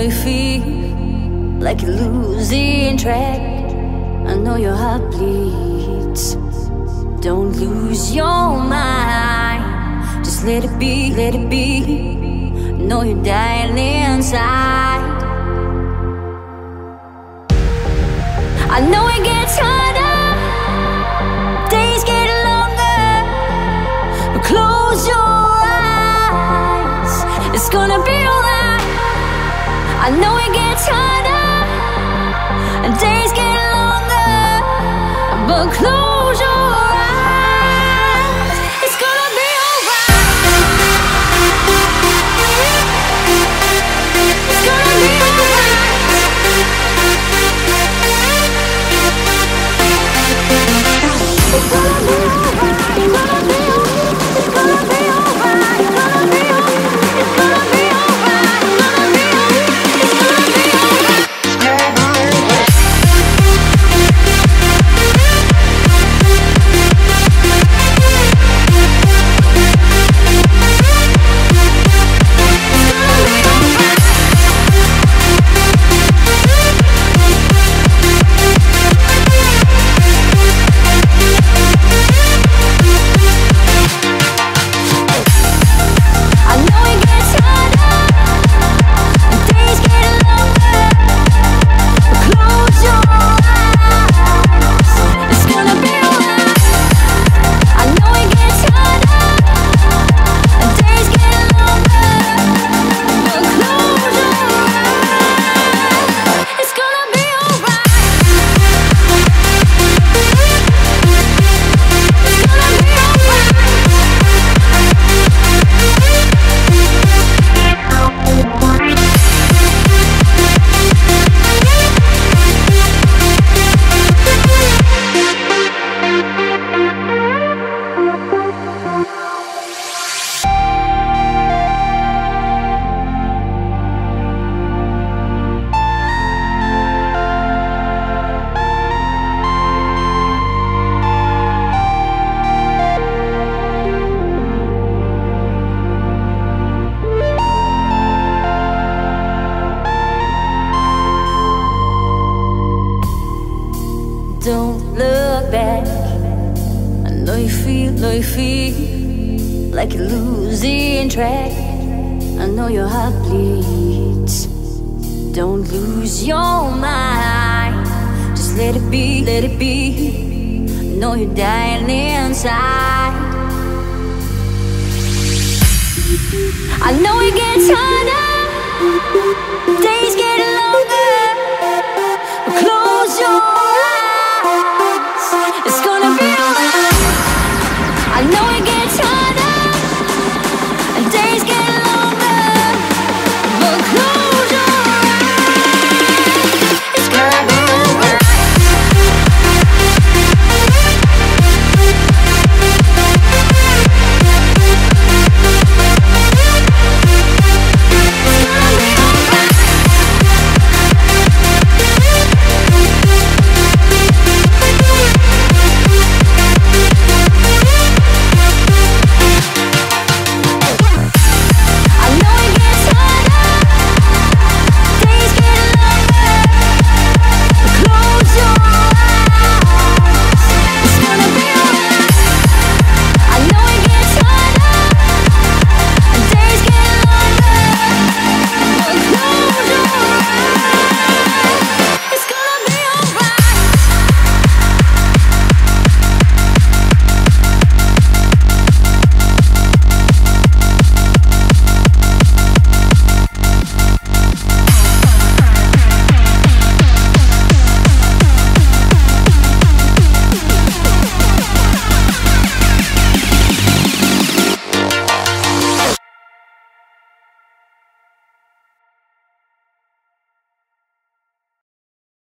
you feel like you're losing track. I know your heart bleeds. Don't lose your mind. Just let it be, let it be. Know you're dying inside. I know it I know it gets harder. Days get longer. But close your eyes. It's gonna be alright. It's gonna be alright. You feel, know you feel like you're losing track. I know your heart bleeds. Don't lose your mind. Just let it be, let it be. I know you're dying inside. I know it gets harder. Get longer.